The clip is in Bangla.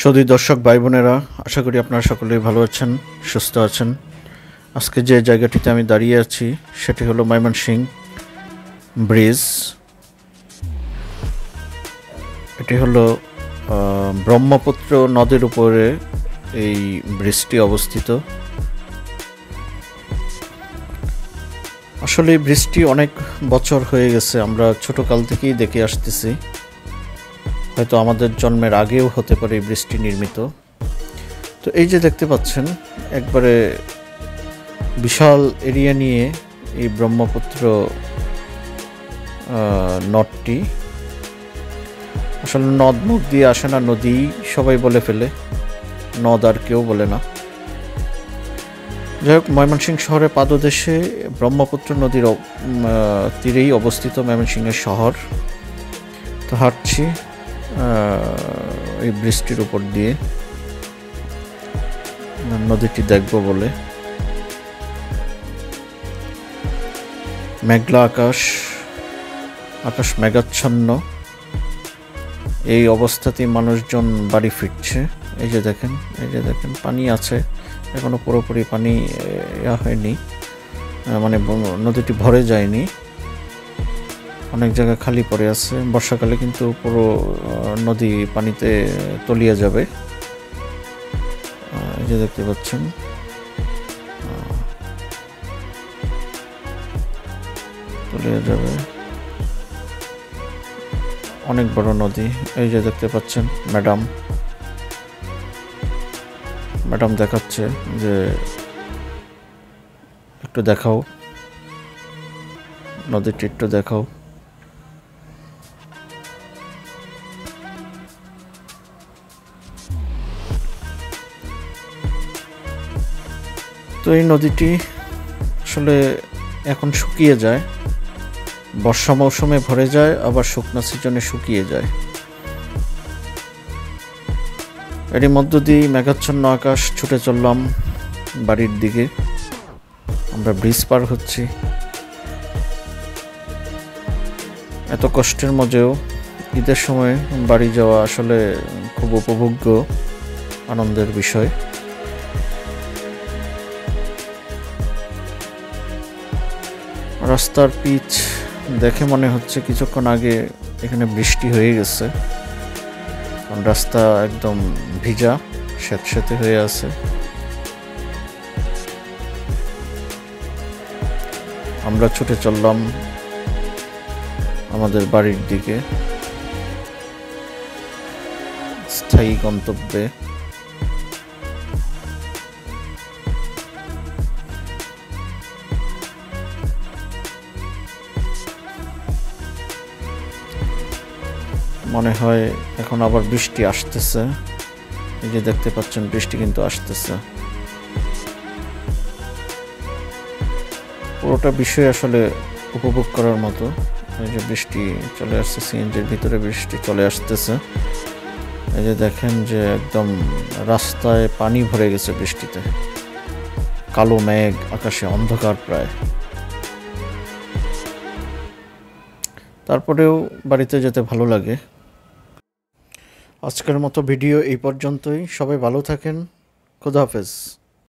সদী দর্শক ভাই বোনেরা আশা করি আপনারা সকলেই ভালো আছেন, সুস্থ আছেন। আজকে যে জায়গাটিতে আমি দাঁড়িয়ে আছি, সেটি হলো ময়মনসিং ব্রিজ। এটি হলো ব্রহ্মপুত্র নদীর উপরে এই ব্রিজটি অবস্থিত। আসলে ব্রিজটি অনেক বছর হয়ে গেছে, আমরা ছোটকাল থেকেই দেখে আসতেছি। হয়তো আমাদের জন্মের আগেও হতে পারে এই বৃষ্টি নির্মিত। তো এই যে দেখতে পাচ্ছেন, একবারে বিশাল এরিয়া নিয়ে এই ব্রহ্মপুত্র নদটি। আসলে নদ মুখ দিয়ে আসে না, নদী সবাই বলে ফেলে। নদ আর কেউ বলে না। যাই হোক, ময়মনসিংহ শহরের পাদদেশে ব্রহ্মপুত্র নদীর তীরেই অবস্থিত ময়মনসিংহের শহর। তো হাঁটছি। এই বৃষ্টির উপর দিয়ে নদীটি দেখব বলে। মেঘলা আকাশ আকাশ মেঘাচ্ছন্ন। এই অবস্থাতেই মানুষজন বাড়ি ফিরছে। এই যে দেখেন, এই যে দেখেন, পানি আছে। এখনও পুরোপুরি পানি ইয়া হয়নি। মানে নদীটি ভরে যায়নি। অনেক জায়গা খালি পড়ে আছে। বর্ষাকালে কিন্তু পুরো নদী পানিতে তলিয়ে যাবে। এই যে দেখতে পাচ্ছেন। তলিয়ে যাবে। অনেক বড় নদী। এই যে দেখতে পাচ্ছেন, ম্যাডাম। ম্যাডাম দেখাচ্ছে যে, একটু দেখাও। নদীটি একটু দেখাও। তো এই নদীটি আসলে এখন শুকিয়ে যায়। বর্ষা মৌসুমে ভরে যায়, আবার শুকনো সিজনে শুকিয়ে যায়। এরই মধ্য দিয়ে মেঘাচ্ছন্ন আকাশ ছুটে চললাম বাড়ির দিকে। আমরা ব্রিজ পার হচ্ছি। এত কষ্টের মধ্যেও ঈদের সময় বাড়ি যাওয়া আসলে খুব উপভোগ্য, আনন্দের বিষয়। রাস্তার পিচ দেখে মনে হচ্ছে কিছুক্ষণ আগে এখানে বৃষ্টি হয়ে গেছে। কারণ রাস্তা একদম ভিজা, স্যাঁতস্যাঁতে হয়ে আছে। আমরা ছুটে চললাম আমাদের বাড়ির দিকে। স্থায়ী গন্তব্যে। মনে হয় এখন আবার বৃষ্টি আসতেছে। এই যে দেখতে পাচ্ছেন, বৃষ্টি কিন্তু আসতেছে। পুরোটা বিষয় আসলে উপভোগ করার মতো। এই যে বৃষ্টি চলে আসছে, সিএনজির ভিতরে বৃষ্টি চলে আসতেছে। এই যে দেখেন যে একদম রাস্তায় পানি ভরে গেছে বৃষ্টিতে। কালো মেঘ, আকাশে অন্ধকার প্রায়। তারপরেও বাড়িতে যেতে ভালো লাগে। আজকের মতো ভিডিও এই পর্যন্তই। সবাই ভালো থাকেন। খুদা হাফেজ।